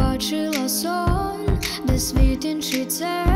бачила сон, де світ інший це